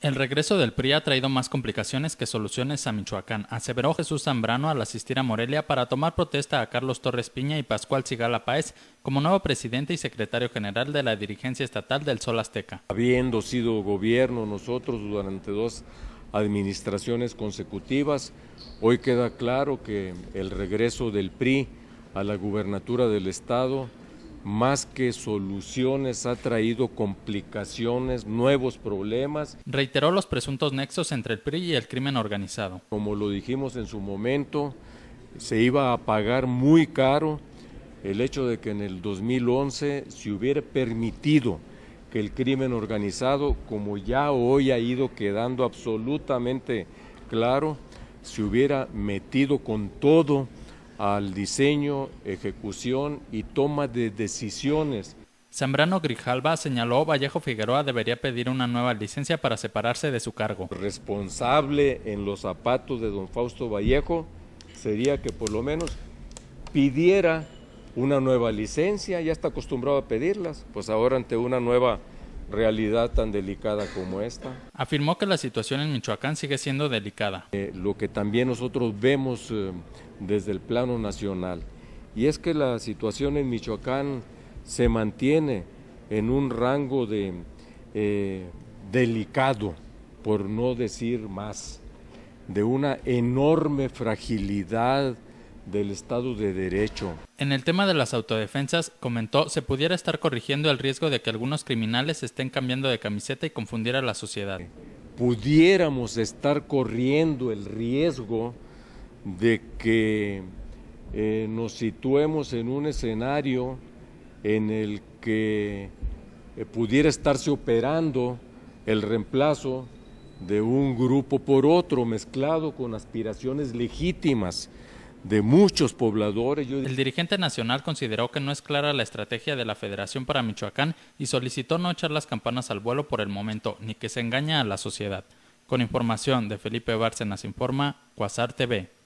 El regreso del PRI ha traído más complicaciones que soluciones a Michoacán, aseveró Jesús Zambrano al asistir a Morelia para tomar protesta a Carlos Torres Piña y Pascual Sigala Páez como nuevo presidente y secretario general de la dirigencia estatal del Sol Azteca. Habiendo sido gobierno nosotros durante dos administraciones consecutivas, hoy queda claro que el regreso del PRI a la gubernatura del Estado más que soluciones ha traído complicaciones, nuevos problemas. Reiteró los presuntos nexos entre el PRI y el crimen organizado. Como lo dijimos en su momento, se iba a pagar muy caro el hecho de que en el 2011 se hubiera permitido que el crimen organizado, como ya hoy ha ido quedando absolutamente claro, se hubiera metido con todo al diseño, ejecución y toma de decisiones. Zambrano Grijalva señaló Vallejo Figueroa debería pedir una nueva licencia para separarse de su cargo. Responsable en los zapatos de don Fausto Vallejo sería que por lo menos pidiera una nueva licencia, ya está acostumbrado a pedirlas, pues ahora ante una nueva realidad tan delicada como esta. Afirmó que la situación en Michoacán sigue siendo delicada. Eh, lo que también nosotros vemos eh, desde el plano nacional, y es que la situación en Michoacán se mantiene en un rango de eh, delicado, por no decir más, de una enorme fragilidad del Estado de Derecho. En el tema de las autodefensas, comentó, se pudiera estar corrigiendo el riesgo de que algunos criminales estén cambiando de camiseta y confundir a la sociedad. Pudiéramos estar corriendo el riesgo de que eh, nos situemos en un escenario en el que eh, pudiera estarse operando el reemplazo de un grupo por otro, mezclado con aspiraciones legítimas de muchos pobladores. El dirigente nacional consideró que no es clara la estrategia de la Federación para Michoacán y solicitó no echar las campanas al vuelo por el momento, ni que se engañe a la sociedad. Con información de Felipe Bárcenas Informa, Cuasar TV.